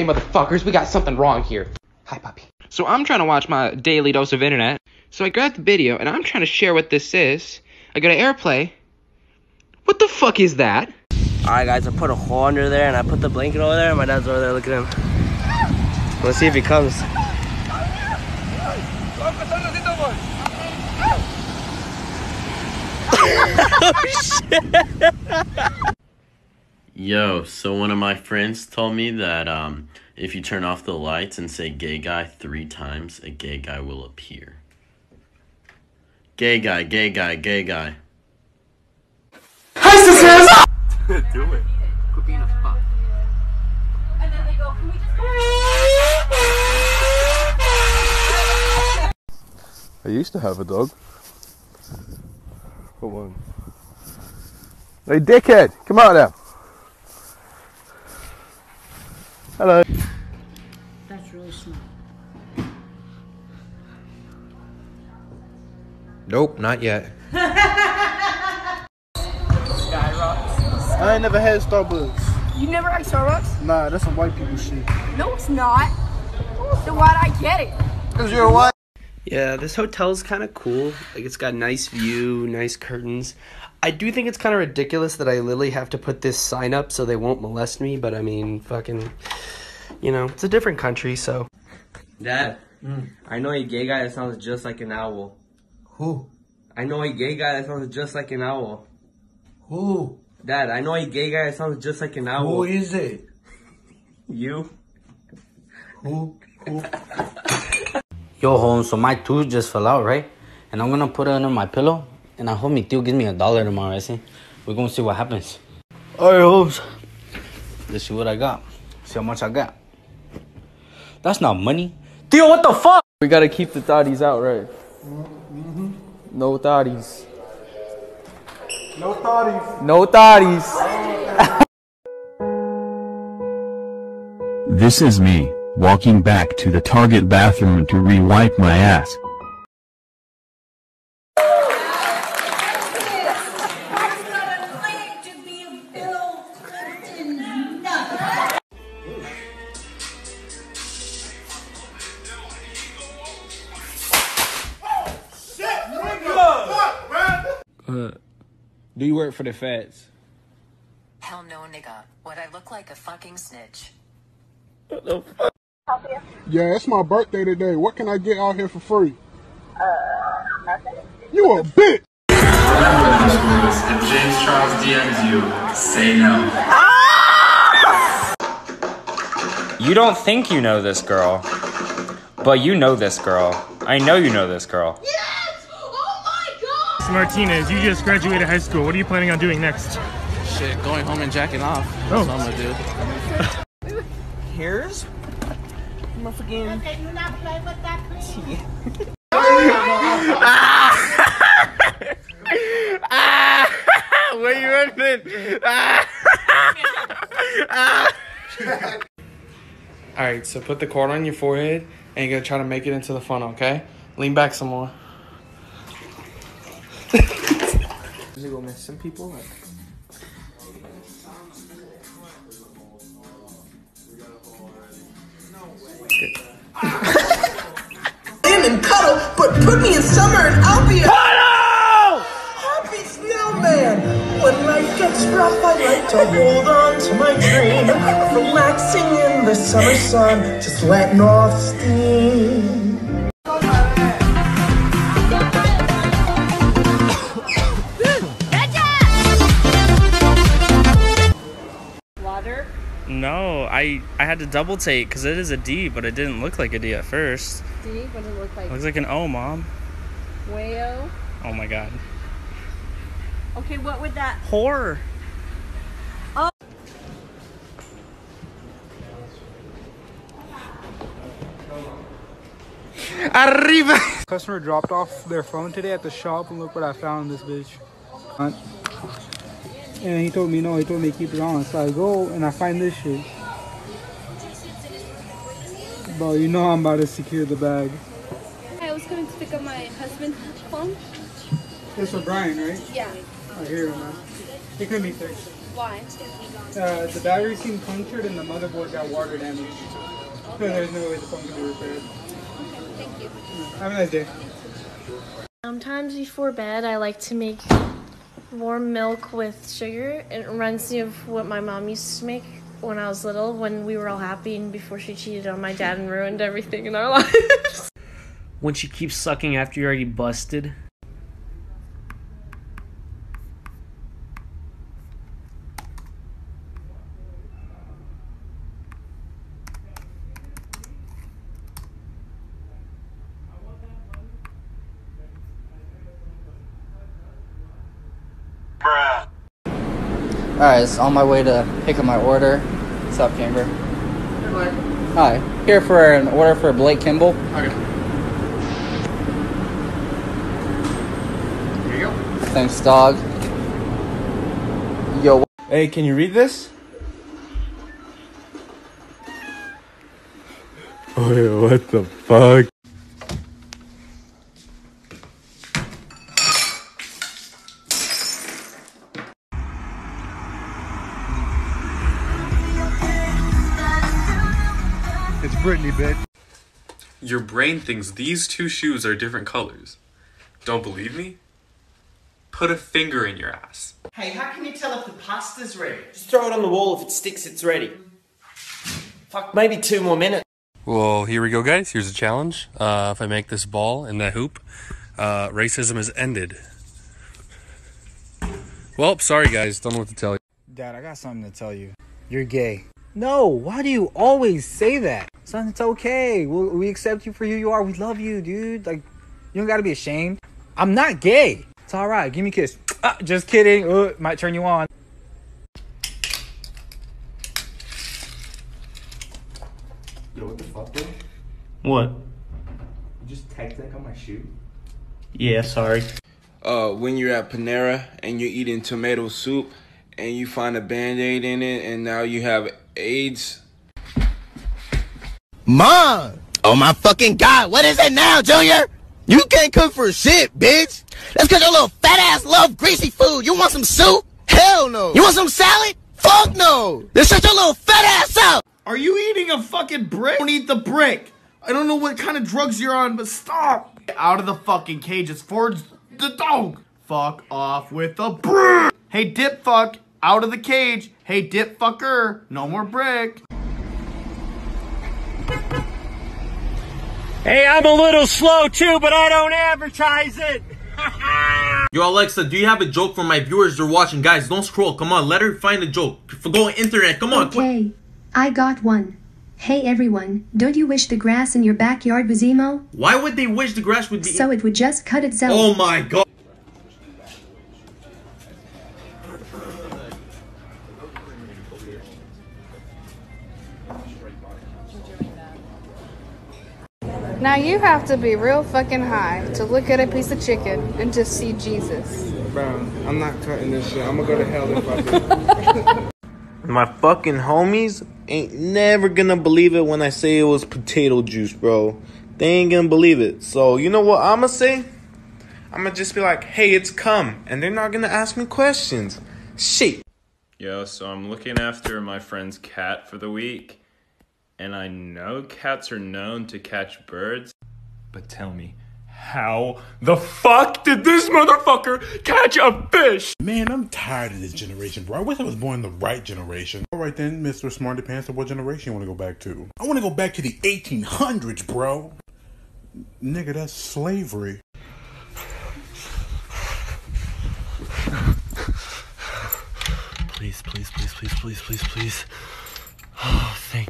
Hey, motherfuckers, we got something wrong here. Hi, puppy. So I'm trying to watch my daily dose of internet. So I grab the video and I'm trying to share what this is. I go to AirPlay. What the fuck is that? Alright guys, I put a hole under there and I put the blanket over there and my dad's over there, look at him. Let's see if he comes. Oh, Yo, so one of my friends told me that um, if you turn off the lights and say gay guy three times, a gay guy will appear. Gay guy, gay guy, gay guy. Do it. Quit being a fuck. I used to have a dog. Come on. Hey, dickhead, come out now. Hello. That's. Nope, not yet. I ain't never had Starbucks. You never had Starbucks? Nah, that's some white people shit. No, it's not. So why'd I get it? Cause you're white. Yeah, this hotel's kind of cool. Like it's got nice view, nice curtains. I do think it's kind of ridiculous that I literally have to put this sign up so they won't molest me, but I mean, fucking, you know, it's a different country, so. Dad, mm. I know a gay guy that sounds just like an owl. Who? I know a gay guy that sounds just like an owl. Who? Dad, I know a gay guy that sounds just like an owl. Who is it? you? Who? Who? Yo, home, so my tooth just fell out, right? And I'm gonna put it under my pillow, and I hope my tío gives me a dollar tomorrow, I see? We're gonna see what happens. Alright, hoes. Let's see what I got. See how much I got. That's not money. Tío, what the fuck? We gotta keep the thotties out, right? Mm-hmm. No thotties. No thotties. No thotties. This is me, walking back to the Target bathroom to re-wipe my ass. Uh, do you work for the feds? Hell no, nigga. Would I look like a fucking snitch? Yeah, it's my birthday today. What can I get out here for free? Uh, nothing. You a bitch! If James Charles DMs you, say no. You don't think you know this girl, but you know this girl. I know you know this girl. Martinez, you just graduated high school. What are you planning on doing next? Shit, going home and jacking off. Oh. That's what I'm gonna do. Here's motherfucking. Okay, do not play with that cream. Ah! Where you running? Ah! Alright, so put the cord on your forehead and you're gonna try to make it into the funnel, okay? Lean back some more. Is it gonna miss some people? Like, and cuddle, but put me in summer and I'll be a happy snowman. When life gets rough, I like to hold on to my dream, relaxing in the summer sun, just letting off steam. I I had to double take because it is a D, but it didn't look like a D at first. D? What does it look like? It looks like an O, mom. Wayo? Oh my god. Okay, what would that? Horror. Oh. Arriba! Customer dropped off their phone today at the shop, and look what I found this bitch. And he told me no, he told me keep it on. So I go and I find this shit. Bro, you know I'm about to secure the bag. I was coming to pick up my husband's phone. This for Brian, right? Yeah. I hear him, man. It could be thick. Why? Uh, the battery seemed punctured and the motherboard got water damage. So there's no way the phone can be repaired. Thank you. Have a nice day. Sometimes before bed, I like to make warm milk with sugar. It reminds me of what my mom used to make when I was little, when we were all happy and before she cheated on my dad and ruined everything in our lives. When she keeps sucking after you're already busted. Alright, it's on my way to pick up my order. What's up, Chamber? Hi. Here for an order for Blake Kimble. Okay. Here you go. Thanks, dog. Yo. Hey, can you read this? Wait, what the fuck? It's Brittany, bitch. Your brain thinks these two shoes are different colors. Don't believe me? Put a finger in your ass. Hey, how can you tell if the pasta's ready? Just throw it on the wall. If it sticks, it's ready. Fuck, maybe two more minutes. Well, here we go, guys. Here's a challenge. Uh, if I make this ball in that hoop, uh, racism is ended. Well, sorry, guys. Don't know what to tell you. Dad, I got something to tell you. You're gay. No, why do you always say that? Son, it's okay. we we accept you for who you are. We love you, dude. Like, you don't gotta be ashamed. I'm not gay. It's alright. Give me a kiss. Ah, just kidding. Uh, might turn you on. Yo, what the fuck, bro? What? You just tagged that on my shoe? Yeah, sorry. uh, when you're at Panera and you're eating tomato soup and you find a band-aid in it and now you have AIDS. Mom! Oh my fucking god, what is it now, Junior? You can't cook for shit, bitch! That's cause your little fat ass love greasy food. You want some soup? Hell no! You want some salad? Fuck no! Then shut your little fat ass up! Are you eating a fucking brick? Don't eat the brick. I don't know what kind of drugs you're on, but stop. Get out of the fucking cage. It's for the dog. Fuck off with the brick. Hey, dip fuck. Out of the cage. Hey, dip fucker. No more brick. Hey, I'm a little slow too, but I don't advertise it. Yo, Alexa, do you have a joke for my viewers they're watching? Guys, don't scroll. Come on, let her find a joke. Go on internet. Come on. quick. Okay, I got one. Hey everyone, don't you wish the grass in your backyard was emo? Why would they wish the grass would be? So it would just cut itself. Oh my god. Now you have to be real fucking high to look at a piece of chicken and just see Jesus. Bro, I'm not cutting this shit. I'm gonna go to hell if I do. My fucking homies ain't never gonna believe it when I say it was potato juice, bro. They ain't gonna believe it. So, you know what I'ma say? I'ma just be like, hey, it's come. And they're not gonna ask me questions. Shit. Yo, so I'm looking after my friend's cat for the week, and I know cats are known to catch birds. But tell me, how the fuck did this motherfucker catch a fish? Man, I'm tired of this generation, bro. I wish I was born in the right generation. All right then, Mr. Smarty Pants, what generation you want to go back to? I want to go back to the 1800s, bro. Nigga, that's slavery. Please, please, please, please, please, please, please. Oh, thank